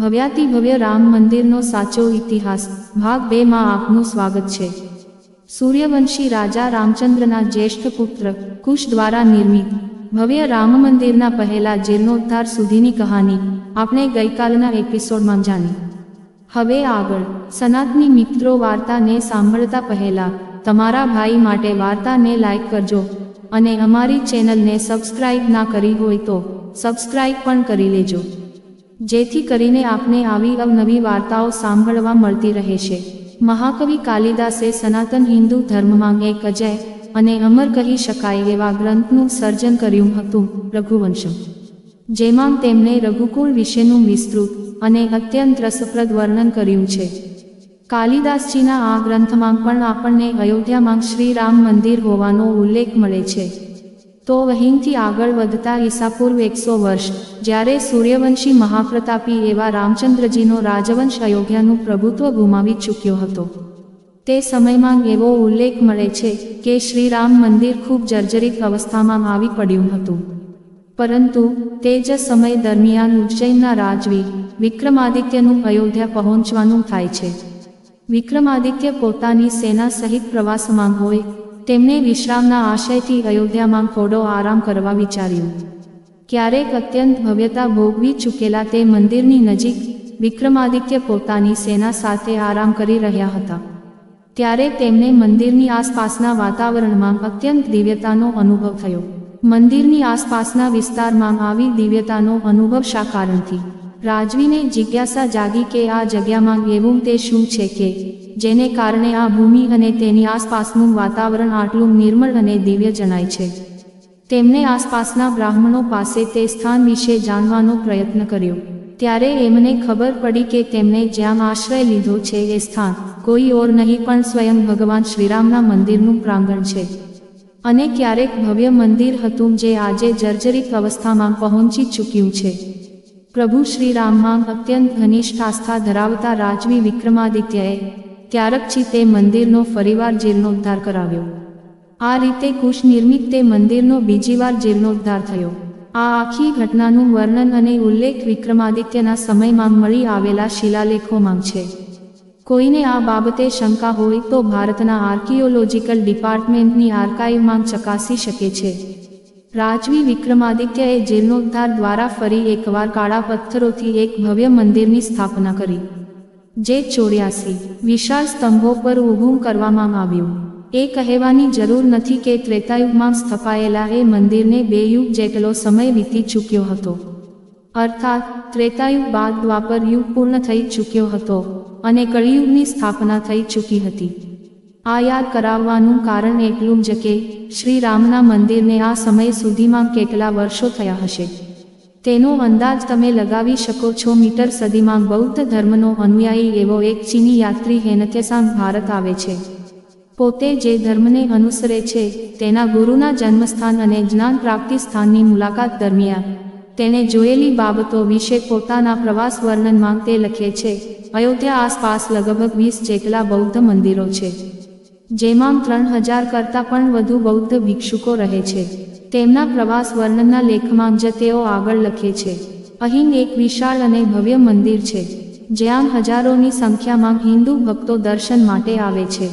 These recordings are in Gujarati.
ભવ્યાતિ ભવ્ય રામ મંદિરનો સાચો ઇતિહાસ, ભાગ બે માં આપનું સ્વાગત છે. સૂર્યવંશી રાજા રામચંદ્રના જ્યેષ્ઠ પુત્ર, કુશ દ્વારા નિર્મિત, ભવ્ય રામ મંદિરના પહેલા જીર્ણોદ્ધાર સુધીની કહાની, આપણે ગઈકાલના એપિસોડમાં જાણી. હવે આગળ, સનાતની મિત્રો વાર્તાને સાંભળતા પહેલા, તમારા ભાઈ માટે વાર્તાને લાઈક કરજો, અને અમારી ચેનલને સબસ્ક્રાઇબ ના કરી હોય તો, સબસ્ક્રાઇબ પણ કરી લેજો. જેથી કરીને આપને આવી અવનવી વાર્તાઓ સાંભળવા મળતી રહેશે મહાકવિ કાલિદાસે સનાતન હિન્દુ ધર્મમાં એક અજય અને અમર કહી શકાય એવા ગ્રંથનું સર્જન કર્યું હતું, રઘુવંશમ. જેમાં તેમણે રઘુકુળ વિશેનું વિસ્તૃત અને અત્યંત રસપ્રદ વર્ણન કર્યું છે. કાલિદાસજીના આ ગ્રંથમાં પણ આપણને અયોધ્યામાં શ્રીરામ મંદિર હોવાનો ઉલ્લેખ મળે છે. તો અહીંથી આગળ વધતા ઈસાપૂર્વ એકસો વર્ષ, જ્યારે સૂર્યવંશી મહાપ્રતાપી એવા રામચંદ્રજીનો રાજવંશ અયોધ્યાનું પ્રભુત્વ ગુમાવી ચૂક્યો હતો. તે સમયમાં એવો ઉલ્લેખ મળે છે કે શ્રીરામ મંદિર ખૂબ જર્જરિત અવસ્થામાં આવી પડ્યું હતું. પરંતુ તે જ સમય દરમિયાન ઉજ્જૈનના રાજવી વિક્રમાદિત્યનું અયોધ્યા પહોંચવાનું થાય છે. વિક્રમાદિત્ય પોતાની સેના સહિત પ્રવાસમાં હોય તેમણે વિશ્રામના આશયથી અયોધ્યામાં થોડો આરામ કરવા વિચાર્યું. ક્યારેક અત્યંત ભવ્યતા ભોગવી ચૂકેલા તે મંદિરની નજીક વિક્રમાદિત્ય પોતાની સેના સાથે આરામ કરી રહ્યા હતા. ત્યારે તેમને મંદિરની આસપાસના વાતાવરણમાં અત્યંત દિવ્યતાનો અનુભવ થયો. મંદિરની આસપાસના વિસ્તારમાં આવી દિવ્યતાનો અનુભવ શા કારણથી? રાજવીને જિજ્ઞાસા જાગી કે આ જગ્યામાં એવું તે શું છે કે જેને કારણે આ ભૂમિ અને તેની આસપાસનું વાતાવરણ આટલું નિર્મળ અને દિવ્ય જણાય છે. તેમને આસપાસના બ્રાહ્મણો પાસે તે સ્થાન વિશે જાણવાનો પ્રયત્ન કર્યો. ત્યારે એમને ખબર પડી કે તેમણે જ્યાં આશ્રય લીધો છે એ સ્થાન કોઈ ઓર નહીં પણ સ્વયં ભગવાન શ્રીરામના મંદિરનું પ્રાંગણ છે. અને ક્યારેક ભવ્ય મંદિર હતું જે આજે જર્જરિત અવસ્થામાં પહોંચી ચૂક્યું છે. પ્રભુ શ્રીરામમાં અત્યંત ઘનિષ્ઠ આસ્થા ધરાવતા રાજવી વિક્રમાદિત્યએ ત્યારકથી તે મંદિરનો ફરીવાર જીર્ણોદ્ધાર કરાવ્યો. આ રીતે કુશ નિર્મિત તે મંદિરનો બીજી વાર જીર્ણોદ્ધાર થયો. આ આખી ઘટનાનું વર્ણન અને ઉલ્લેખ વિક્રમાદિત્યના સમયમાં મળી આવેલા શિલાલેખોમાં છે. કોઈને આ બાબતે શંકા હોય તો ભારતના આર્કિયોલોજીકલ ડિપાર્ટમેન્ટની આર્કાઇવમાં ચકાસી શકે છે. રાજવી વિક્રમાદિત્યએ જીર્ણોદ્ધાર દ્વારા ફરી એકવાર કાળા પથ્થરોથી એક ભવ્ય મંદિરની સ્થાપના કરી. જે ચોર્યાસી વિશાળ સ્તંભો પર ઊભું કરવામાં આવ્યું. એ કહેવાની જરૂર નથી કે ત્રેતાયુગમાં સ્થપાયેલા એ મંદિરને બે યુગ જેટલો સમય વીતી ચૂક્યો હતો. અર્થાત, ત્રેતાયુગ બાદ દ્વાપર યુગ પૂર્ણ થઈ ચૂક્યો હતો અને કળિયુગની સ્થાપના થઈ ચૂકી હતી. આ યાદ કરાવવાનું કારણ એટલું જ કે શ્રી રામના મંદિરને આ સમય સુધીમાં કેટલા વર્ષો થયા હશે. તેનો અંદાજ તમે લગાવી શકો છો મીટર સદીમાં બૌદ્ધ ધર્મનો અનુયાયી એવો એક ચીની યાત્રી હેનથેસાંગ ભારત આવે છે. પોતે જે ધર્મને અનુસરે છે, તેના ગુરુના જન્મસ્થાન અને જ્ઞાન પ્રાપ્તિ સ્થાનની મુલાકાત દરમિયાન, તેણે જોયેલી બાબતો વિશે પોતાના પ્રવાસ વર્ણનમાં તે લખે છે, અયોધ્યા આસપાસ લગભગ વીસ જેટલા બૌદ્ધ મંદિરો છે, જેમાં ત્રણ હજાર કરતાં પણ વધુ બૌદ્ધ ભિક્ષુકો રહે છે. તેમના પ્રવાસ વર્ણનના લેખમાં જ તેઓ આગળ લખે છે. અહીં એક વિશાળ અને ભવ્ય મંદિર છે, જ્યાં હજારોની સંખ્યામાં હિન્દુ ભક્તો દર્શન માટે આવે છે.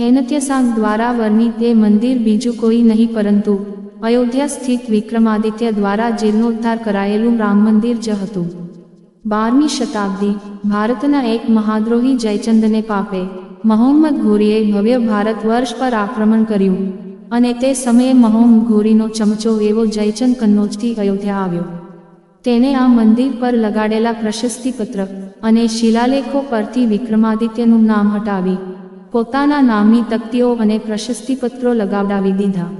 હેનત્યસાંગ દ્વારા વર્ણિત તે મંદિર બીજું કોઈ નહીં પરંતુ અયોધ્યા સ્થિત વિક્રમાદિત્ય દ્વારા જીર્ણોદ્ધાર કરાયેલું રામ મંદિર જ હતું. બારમી શતાબ્દી, ભારતના એક મહાદ્રોહી જયચંદને પાપે, મહોમ્મદ ઘોરીએ ભવ્ય ભારત વર્ષ પર આક્રમણ કર્યું. અને તે સમયે મહોમ ઘોરીનો ચમચો એવો જયચંદ કન્નોજથી અયોધ્યા આવ્યો. તેને આ મંદિર પર લગાડેલા પ્રશસ્તિપત્ર અને શિલાલેખો પરથી વિક્રમાદિત્યનું નામ હટાવી, પોતાના નામની તકતીઓ અને પ્રશસ્તિપત્રો લગાવડાવી દીધા.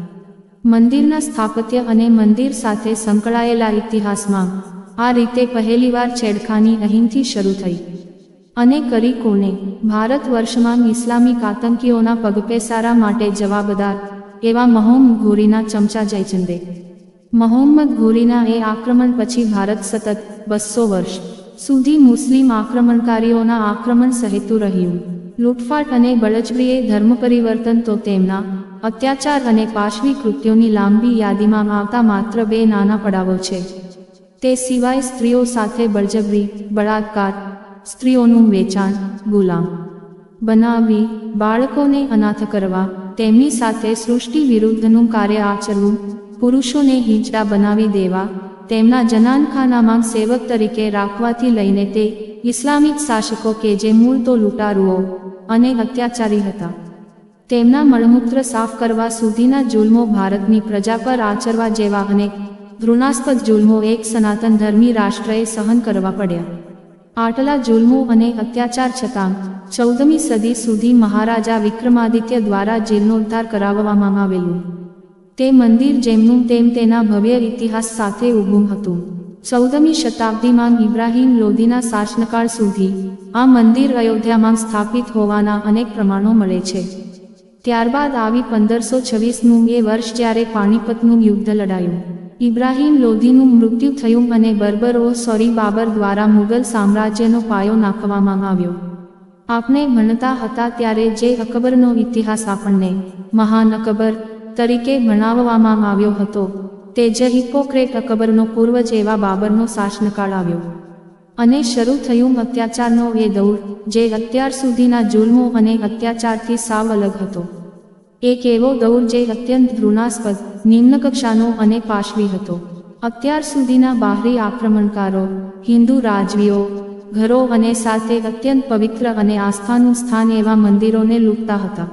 મંદિરના સ્થાપત્ય અને મંદિર સાથે સંકળાયેલા ઇતિહાસમાં, આ રીતે પહેલીવાર છેડખાની અહીંથી શરૂ થઈ. અને કરી કોને ભારત વર્ષમાં ઇસ્લામિક આતંકીઓના પગપેસારા માટે જવાબદાર એવા મહોમ્મદ ઘોરીના ચમચા જયચંદે. મહોમ્મદ ઘોરીના એ આક્રમણ પછી ભારત સતત બસો વર્ષ સુધી મુસ્લિમ આક્રમણકારીઓના આક્રમણ સહેતું રહ્યું. લૂંટફાટ અને બળજબરીએ ધર્મ પરિવર્તન તો તેમના અત્યાચાર અને પાશવી કૃત્યોની લાંબી યાદીમાં આવતા માત્ર બે નાના પડાવો છે. તે સિવાય સ્ત્રીઓ સાથે બળજબરી, બળાત્કાર, સ્ત્રીઓનું વેચાણ, ગુલામ. બનાવી બાળકોને અનાથ કરવા તેમની સાથે સૃષ્ટિ વિરુદ્ધનું કાર્ય આચરવું, પુરુષોને હિંચડા બનાવી દેવા, તેમના જનાનખાનામાં સેવક તરીકે રાખવાથી લઈને તે ઇસ્લામિક શાસકો કે જે મૂળ તો લૂંટારુઓ અને અત્યાચારી હતા. તેમના મળમૂત્ર સાફ કરવા સુધીના જુલ્મો ભારતની પ્રજા પર આચરવા જેવા અનેક ઘૃણાસ્પદ જુલ્મો એક સનાતન ધર્મી રાષ્ટ્રએ સહન કરવા પડ્યા. આટલા જુલ્મો અને અત્યાચાર છતાં ચૌદમી સદી સુધી મહારાજા વિક્રમાદિત્ય દ્વારા જીર્ણોદ્ધાર કરાવવામાં આવેલું. તે મંદિર જેમનું તેમ તેના ભવ્ય ઇતિહાસ સાથે ઊભું હતું. ચૌદમી શતાબ્દીમાં ઇબ્રાહિમ લોધીના શાસનકાળ સુધી આ મંદિર અયોધ્યામાં સ્થાપિત હોવાના અનેક પ્રમાણો મળે છે. ત્યારબાદ આવી પંદરસો છવ્વીસનું એ વર્ષ જ્યારે પાણીપતનું યુદ્ધ લડાયું. ઇબ્રાહિમ લોધીનું મૃત્યુ થયું અને બર્બરો સોરી બાબર દ્વારા મુગલ સામ્રાજ્યનો પાયો નાખવામાં આવ્યો. આપણે ભણતા હતા ત્યારે જે અકબરનો ઇતિહાસ આપણને મહાન અકબર તરીકે ભણાવવામાં આવ્યો હતો, તે જ હિપોક્રેટ અકબરનો પૂર્વજ એવા બાબરનો શાસનકાળ આવ્યો. અને શરૂ થયું અત્યાચારનો એ દૌર, જે અત્યાર સુધીના જુલ્મો અને અત્યાચારથી સાવ અલગ હતો. એક એવો દૌર જે અત્યંત ઘૃણાસ્પદ નિમ્ન કક્ષાનો અને પાશવી હતો. અત્યાર સુધીના બાહરી આક્રમણકારો, હિન્દુ રાજવીઓ, ઘરો અને સાથે અત્યંત પવિત્ર અને આસ્થાનું સ્થાન એવા મંદિરોને લૂંટતા હતા.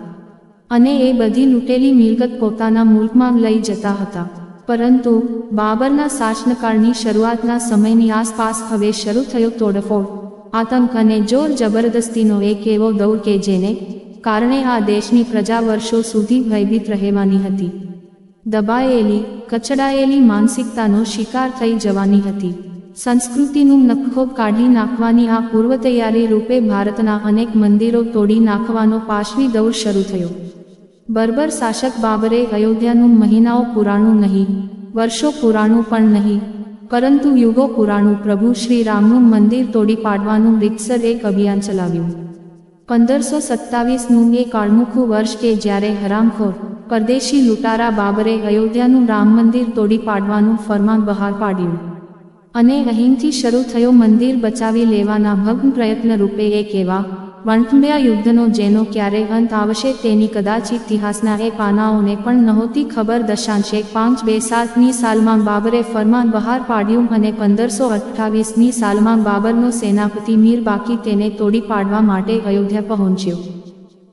અને એ બધી લૂંટેલી મિલકત પોતાના મુલ્કમાં લઈ જતા હતા. પરંતુ, બાબરના શાસનકાળની શરૂઆતના સમયની આસપાસ હવે શરૂ થયો તોડફોડ. આતંક અને જોર જબરદસ્તીનો એક એવો દૌર કે જેને કારણે આ દેશની પ્રજા વર્ષો સુધી ભયભીત રહેવાની હતી. દબાયેલી, કચડાયેલી માનસિકતાનો શિકાર થઈ જવાની હતી. સંસ્કૃતિનું નખો કાઢી નાખવાની આ પૂર્વ તૈયારી રૂપે ભારતના અનેક મંદિરો તોડી નાખવાનો પાશવી દૌર શરૂ થયો. બર્બર શાસક બાબરે અયોધ્યાનું મહિનાઓ પુરાણું નહીં, વર્ષો પુરાણું પણ નહીં, પરંતુ યુગો પુરાણું પ્રભુ શ્રી રામનું મંદિર તોડી પાડવાનું રીતસર એક અભિયાન ચલાવ્યું. પંદરસો સત્તાવીસનું એ કાળમુખું વર્ષ કે જ્યારે હરામખોર, પરદેશી લૂંટારા બાબરે અયોધ્યાનું રામ મંદિર તોડી પાડવાનું ફરમાન બહાર પાડ્યું. અને અહીંથી શરૂ થયો મંદિર બચાવી લેવાના ભગ્ન પ્રયત્ન રૂપે એક એવા વણથંભ્યા યુદ્ધનો જેનો ક્યારે અંત આવશે તેની કદાચ ઇતિહાસના એ પાનાઓને પણ નહોતી ખબર. દશાંશ એક પાંચ બે સાતની સાલમાં બાબરે ફરમાન બહાર પાડ્યું અને પંદરસો અઠ્ઠાવીસની સાલમાં બાબરનો સેનાપતિ મીર બાકી તેને તોડી પાડવા માટે અયોધ્યા પહોંચ્યો.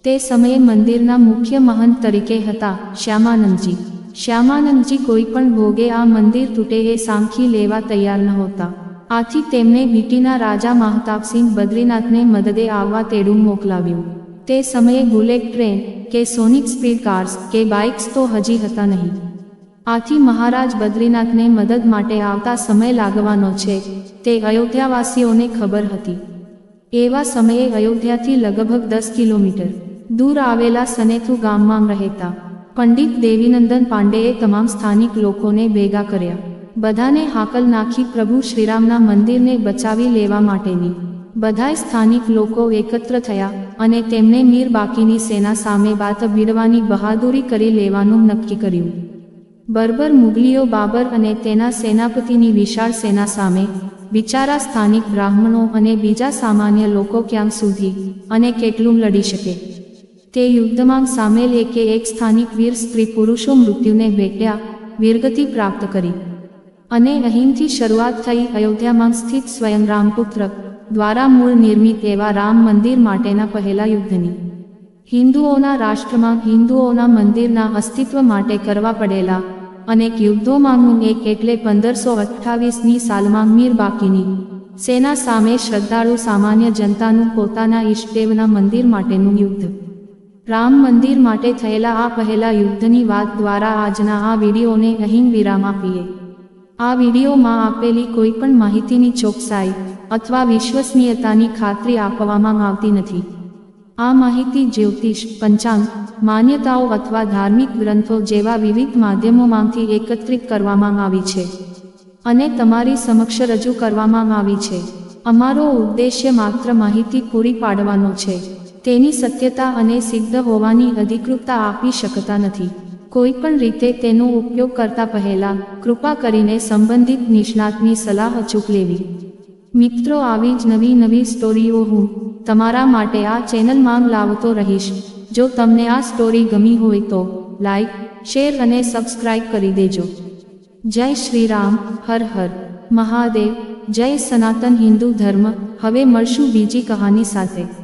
તે સમયે મંદિરના મુખ્ય મહંત તરીકે હતા શ્યામાનંદજી. શ્યામાનંદજી કોઈ પણ ભોગે આ મંદિર તૂટે એ સાંખી લેવા તૈયાર નહોતા. આથી તેમણે બીટીના રાજા મહતાબસિંહ બદ્રીનાથને મદદે આવવા તેડું મોકલાવ્યું. તે સમયે બુલેટ ટ્રેન કે સોનિક સ્પીડ કાર્સ કે બાઇક્સ તો હજી હતા નહીં. આથી મહારાજ બદ્રીનાથને મદદ માટે આવતા સમય લાગવાનો છે, તે અયોધ્યાવાસીઓને ખબર હતી. એવા સમયે અયોધ્યાથી લગભગ દસ કિલોમીટર દૂર આવેલા સનેથુ ગામમાં રહેતા પંડિત દેવીનંદન પાંડેએ તમામ સ્થાનિક લોકોને ભેગા કર્યા. બધાને હાકલ નાખી પ્રભુ શ્રીરામના મંદિરને બચાવી લેવા માટેની. બધાય સ્થાનિક લોકો એકત્ર થયા અને તેમણે મીર બાકીની સેના સામે બાત ભીડવાની બહાદુરી કરી લેવાનું નક્કી કર્યું. બર્બર મુગલીઓ બાબર અને તેના સેનાપતિની વિશાળ સેના સામે, બિચારા સ્થાનિક બ્રાહ્મણો અને બીજા સામાન્ય લોકો ક્યાં સુધી અને કેટલું લડી શકે? તે યુદ્ધમાં સામેલ એકે એક સ્થાનિક વીર સ્ત્રી પુરુષો મૃત્યુને ભેટ્યા વીરગતિ પ્રાપ્ત કરી. અને અહીંથી શરૂઆત થઈ અયોધ્યામાં સ્થિત સ્વયં રામપુત્ર દ્વારા મૂળ નિર્મિત એવા રામ મંદિર માટેના પહેલા યુદ્ધની. હિન્દુઓના રાષ્ટ્રમાં હિન્દુઓના મંદિરના અસ્તિત્વ માટે કરવા પડેલા અનેક યુદ્ધોમાંનું એક એટલે પંદરસો અઠ્ઠાવીસની સાલમાં મીર બાકીની સેના સામે શ્રદ્ધાળુ સામાન્ય જનતાનું પોતાના ઈષ્ટદેવના મંદિર માટેનું યુદ્ધ. રામ મંદિર માટે થયેલા આ પહેલા યુદ્ધની વાત દ્વારા આજના આ વિડીયોને અહીં વિરામ આપીએ. આ વિડીયોમાં આપેલી કોઈ પણ માહિતીની ચોકસાઈ અથવા વિશ્વસનીયતાની ખાતરી આપવામાં આવતી નથી. આ માહિતી જ્યોતિષ, પંચાંગ, માન્યતાઓ અથવા ધાર્મિક ગ્રંથો જેવા વિવિધ માધ્યમોમાંથી એકત્રિત કરવામાં આવી છે અને તમારી સમક્ષ રજૂ કરવામાં આવી છે. અમારો ઉદ્દેશ્ય માત્ર માહિતી પૂરી પાડવાનો છે. તેની સત્યતા અને સિદ્ધ હોવાની અધિકૃતતા આપી શકતા નથી. કોઈ પણ રીતે તેનો ઉપયોગ કરતા પહેલા કૃપા કરીને સંબંધિત નિષ્ણાતની સલાહ અચૂક લેવી. મિત્રો, આવી જ નવી નવી સ્ટોરીઓ હું તમારા માટે આ ચેનલમાં લાવતો રહીશ. જો તમને આ સ્ટોરી ગમી હોય તો લાઈક, શેર અને સબસ્ક્રાઇબ કરી દેજો. જય શ્રી રામ, હર હર. મહાદેવ, જય સનાતન હિન્દુ ધર્મ. હવે મળશું બીજી કહાની સાથે.